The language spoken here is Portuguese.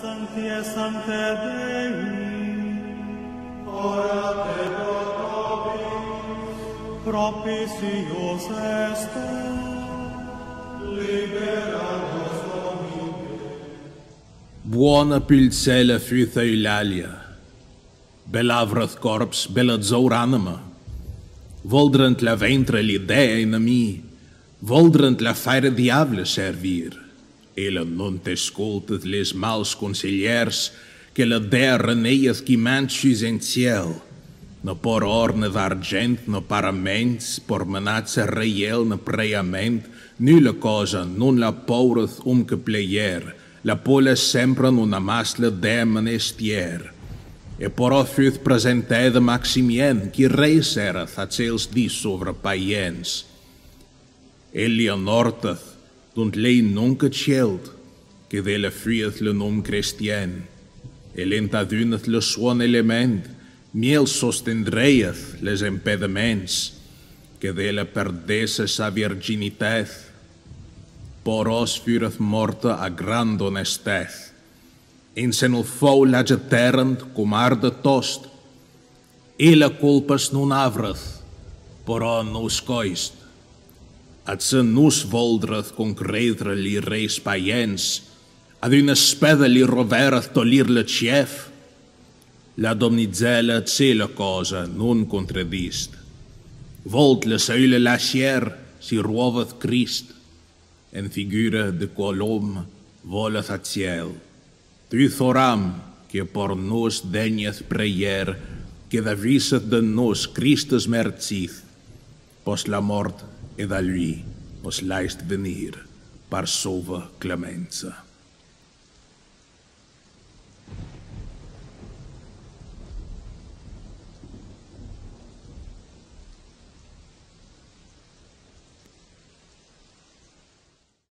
Sancte Sancte Dei, ora te nobis, propitios est, libera nos Buona pilcela fytha Eulalia. Belavrath corps bella zouranima. Voldrant la ventre l'idea in mi. Voldrant la faire diable servir. Ela non t'escoltet les mals consigliers que la der reneieth qui manchis en ciel. Por orne d'argent, no paraments, por menatze reiel, no preiament, nulla cosa non la poureth um que pleier, la pola sempre non amasle dem estier. E porò fydd presented Maximien, qui reis ereth at sels dis sobre paiens. Elia norteth, dunt lei nunca tjeld, que de la fydd le nom Christian. Elenta dyneth le suon element, miel sostendreieth les impediments, que de la perdesse sa virginitat, poros fyreth morta a grand honesteth. En sen el fou lage terrend com arde tost. Ela culpas non avreth, però nos coist. atësë nus voldrëth kon krejtrë li rej spajens, adri në spedhe li roverëth të lirë lë qef, la domni zela celo cosa non contraddist. Volt lë sëjle la sjerë, si ruovëth krist, e në figyrë dhe kolom, volëth atë cjelë. Ty thoram, kje por nus denjeth prejerë, kje dhe visët dë nus kristës mërëcith, pos la mortë ed a lui, pos laist venir, par clemenza.